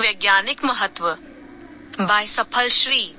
वैज्ञानिक महत्व। बाय सफल श्री।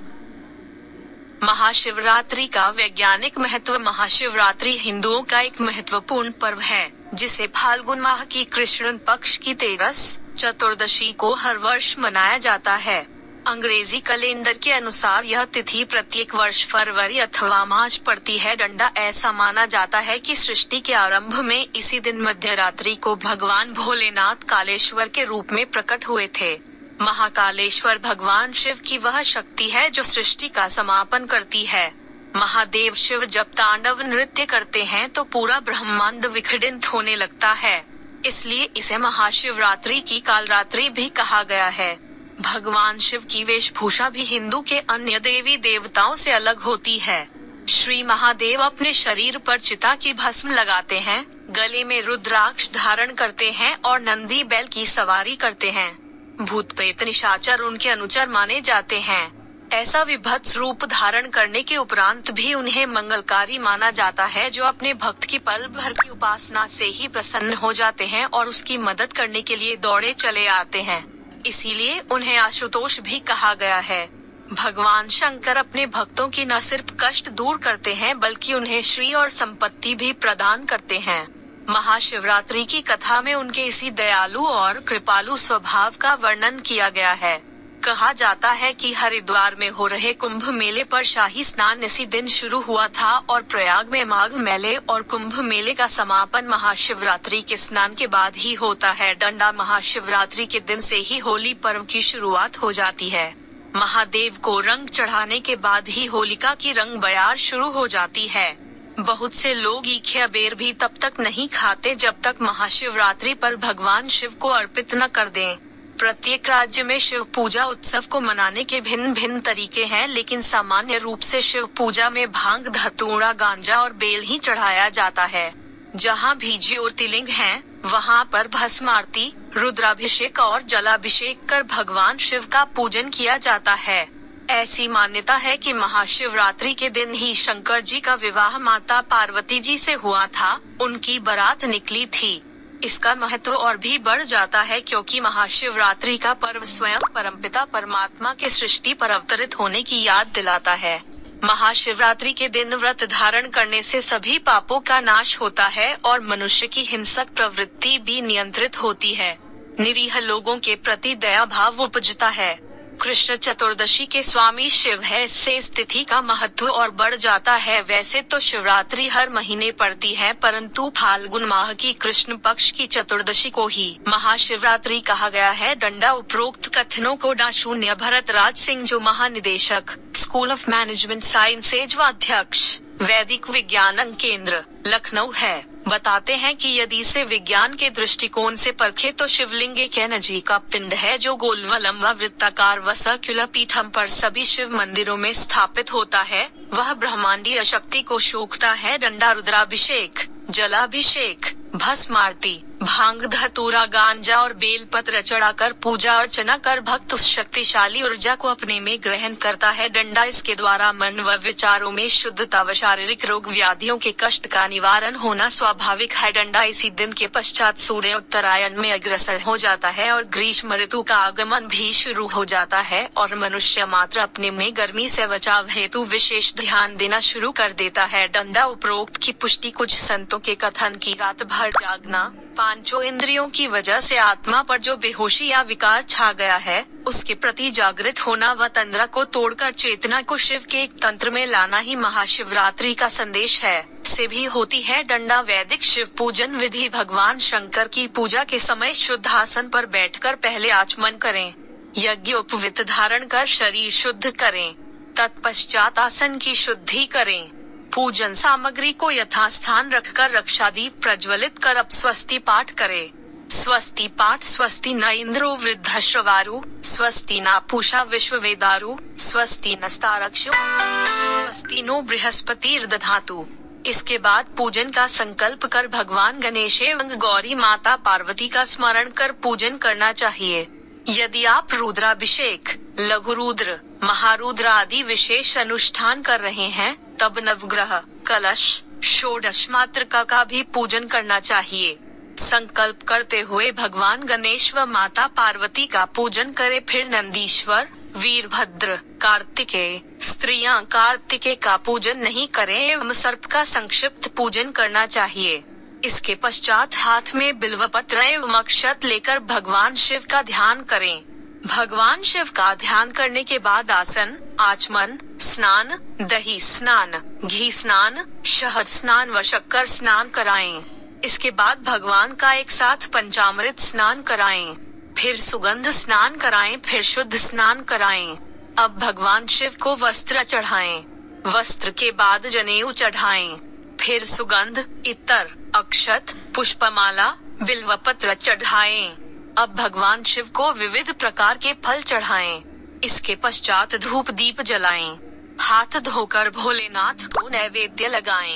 महाशिवरात्रि का वैज्ञानिक महत्व। महाशिवरात्रि हिंदुओं का एक महत्वपूर्ण पर्व है, जिसे फाल्गुन माह की कृष्ण पक्ष की तेरस चतुर्दशी को हर वर्ष मनाया जाता है। अंग्रेज़ी कैलेंडर के अनुसार यह तिथि प्रत्येक वर्ष फरवरी अथवा मार्च पड़ती है। डंडा ऐसा माना जाता है कि सृष्टि के आरंभ में इसी दिन मध्य रात्रि को भगवान भोलेनाथ कालेश्वर के रूप में प्रकट हुए थे। महाकालेश्वर भगवान शिव की वह शक्ति है जो सृष्टि का समापन करती है। महादेव शिव जब तांडव नृत्य करते हैं तो पूरा ब्रह्मांड विखंडित होने लगता है। इसलिए इसे महाशिवरात्रि की कालरात्रि भी कहा गया है। भगवान शिव की वेशभूषा भी हिंदू के अन्य देवी देवताओं से अलग होती है। श्री महादेव अपने शरीर पर चिता की भस्म लगाते हैं, गले में रुद्राक्ष धारण करते हैं और नंदी बैल की सवारी करते हैं। भूत प्रेत निशाचर उनके अनुचर माने जाते हैं। ऐसा विभत्स रूप धारण करने के उपरांत भी उन्हें मंगलकारी माना जाता है, जो अपने भक्त की पल भर की उपासना से ही प्रसन्न हो जाते हैं और उसकी मदद करने के लिए दौड़े चले आते हैं। इसीलिए उन्हें आशुतोष भी कहा गया है। भगवान शंकर अपने भक्तों की न सिर्फ़ कष्ट दूर करते हैं, बल्कि उन्हें श्री और संपत्ति भी प्रदान करते हैं। महाशिवरात्रि की कथा में उनके इसी दयालु और कृपालु स्वभाव का वर्णन किया गया है। कहा जाता है कि हरिद्वार में हो रहे कुंभ मेले पर शाही स्नान इसी दिन शुरू हुआ था और प्रयाग में माघ मेले और कुंभ मेले का समापन महाशिवरात्रि के स्नान के बाद ही होता है। डंडा महाशिवरात्रि के दिन से ही होली पर्व की शुरुआत हो जाती है। महादेव को रंग चढ़ाने के बाद ही होलिका की रंग बयार शुरू हो जाती है। बहुत से लोग ईखे अबेर भी तब तक नहीं खाते जब तक महाशिवरात्रि पर भगवान शिव को अर्पित न कर दें। प्रत्येक राज्य में शिव पूजा उत्सव को मनाने के भिन्न भिन्न तरीके हैं लेकिन सामान्य रूप से शिव पूजा में भाँग धतूरा गांजा और बेल ही चढ़ाया जाता है जहाँ भी ज्योतिर्लिंग हैं, वहाँ पर भस्म आरती रुद्राभिषेक और जलाभिषेक कर भगवान शिव का पूजन किया जाता है ऐसी मान्यता है कि महाशिवरात्रि के दिन ही शंकर जी का विवाह माता पार्वती जी से हुआ था। उनकी बारात निकली थी। इसका महत्व और भी बढ़ जाता है क्योंकि महाशिवरात्रि का पर्व स्वयं परमपिता परमात्मा के सृष्टि पर अवतरित होने की याद दिलाता है। महाशिवरात्रि के दिन व्रत धारण करने से सभी पापों का नाश होता है और मनुष्य की हिंसक प्रवृत्ति भी नियंत्रित होती है। निरीह लोगों के प्रति दया भाव उपजता है। कृष्ण चतुर्दशी के स्वामी शिव है। इससे स्थिति का महत्व और बढ़ जाता है। वैसे तो शिवरात्रि हर महीने पड़ती है, परंतु फाल्गुन माह की कृष्ण पक्ष की चतुर्दशी को ही महाशिवरात्रि कहा गया है। डंडा उपरोक्त कथनों को डा शून्य भरत राज सिंह जो महानिदेशक, स्कूल ऑफ़ मैनेजमेंट साइंसेज व अध्यक्ष, वैदिक विज्ञान केंद्र, लखनऊ है। बताते हैं कि यदि इसे विज्ञान के दृष्टिकोण से परखे तो शिवलिंग एक एनर्जी का पिंड है, जो गोल व लंबा वृत्ताकार व सर्क्यूलर पीठम पर सभी शिव मंदिरों में स्थापित होता है। वह ब्रह्मांडीय शक्ति को शोकता है डंडा रुद्राभिषेक जलाभिषेक भस्म आरती भाँग, धतूरा, गांजा और बेल पत्र चढ़ाकर पूजा अर्चना कर भक्त उस शक्तिशाली ऊर्जा को अपने में ग्रहण करता है। डंडा इसके द्वारा मन व विचारों में शुद्धता व शारीरिक रोग व्याधियों के कष्ट का निवारण होना स्वाभाविक है। डंडा इसी दिन के पश्चात सूर्य उत्तरायण में अग्रसर हो जाता है और ग्रीष्म ऋतु का आगमन भी शुरू हो जाता है और मनुष्य मात्र अपने में गर्मी से बचाव हेतु विशेष ध्यान देना शुरू कर देता है। डंडा उपरोक्त की पुष्टि कुछ संतों के कथन की रात भर जागना पाँचों इंद्रियों की वजह से आत्मा पर जो बेहोशी या विकार छा गया है, उसके प्रति जागृत होना व तंद्रा को तोड़कर चेतना को शिव के एक तंत्र में लाना ही महाशिवरात्रि का संदेश है। से भी होती है डंडा वैदिक शिव पूजन विधि भगवान शंकर की पूजा के समय शुद्ध आसन पर बैठकर पहले आचमन करें। यज्ञ उपवित धारण कर शरीर शुद्ध करें। तत्पश्चात आसन की शुद्धि करें। पूजन सामग्री को यथास्थान रखकर रक्षा दीप प्रज्वलित कर अब स्वस्ति पाठ करे। स्वस्ति पाठ, स्वस्ति न इंद्रो वृद्ध श्रवारु स्वस्ति न पूषा विश्व वेदारु स्वस्ति नस्तारक्षु स्वस्ति नो बृहस्पति दधातु इसके बाद पूजन का संकल्प कर भगवान गणेश एवं गौरी माता पार्वती का स्मरण कर पूजन करना चाहिए। यदि आप रुद्राभिषेक लघु रुद्र महारुद्र आदि विशेष अनुष्ठान कर रहे हैं तब नवग्रह कलश षोडश मात्र का, का भी पूजन करना चाहिए। संकल्प करते हुए भगवान गणेश व माता पार्वती का पूजन करे फिर नंदीश्वर वीरभद्र कार्तिकेय स्त्रियाँ कार्तिकेय का पूजन नहीं करें एवं सर्प का संक्षिप्त पूजन करना चाहिए। इसके पश्चात हाथ में बिल्व पत्र एवं अक्षत लेकर भगवान शिव का ध्यान करें। भगवान शिव का ध्यान करने के बाद आसन आचमन स्नान दही स्नान घी स्नान शहद स्नान व शक्कर स्नान कराएँ। इसके बाद भगवान का एक साथ पंचामृत स्नान कराएँ। फिर सुगंध स्नान कराएँ, फिर शुद्ध स्नान कराएँ। अब भगवान शिव को वस्त्र चढ़ाएँ। वस्त्र के बाद जनेऊ चढ़ाएँ। फिर सुगंध इतर अक्षत पुष्पमाला बिल्व पत्र चढ़ाएँ। अब भगवान शिव को विविध प्रकार के फल चढ़ाएँ। इसके पश्चात धूप दीप जलाएँ। हाथ धोकर भोलेनाथ को नैवेद्य लगाएँ।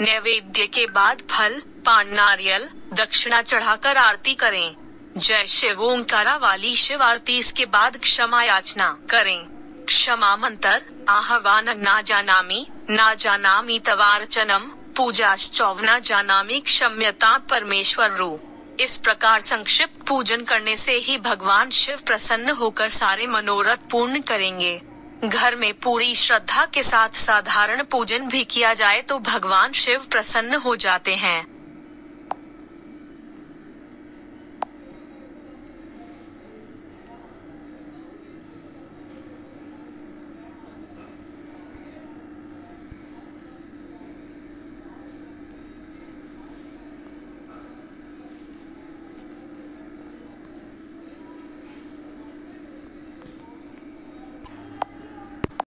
नैवेद्य के बाद फल, पान, नारियल, दक्षिणा चढ़ाकर आरती करें जय शिव, ओंकारा वाली शिव आरती इसके बाद क्षमा याचना करें क्षमा मंत्र, आह्वान ना जानामी ना जानामी पूजा चौवना जानामी क्षम्यता परमेश्वर रू इस प्रकार संक्षिप्त पूजन करने से ही भगवान शिव प्रसन्न होकर सारे मनोरथ पूर्ण करेंगे। घर में पूरी श्रद्धा के साथ साधारण पूजन भी किया जाए तो भगवान शिव प्रसन्न हो जाते हैं।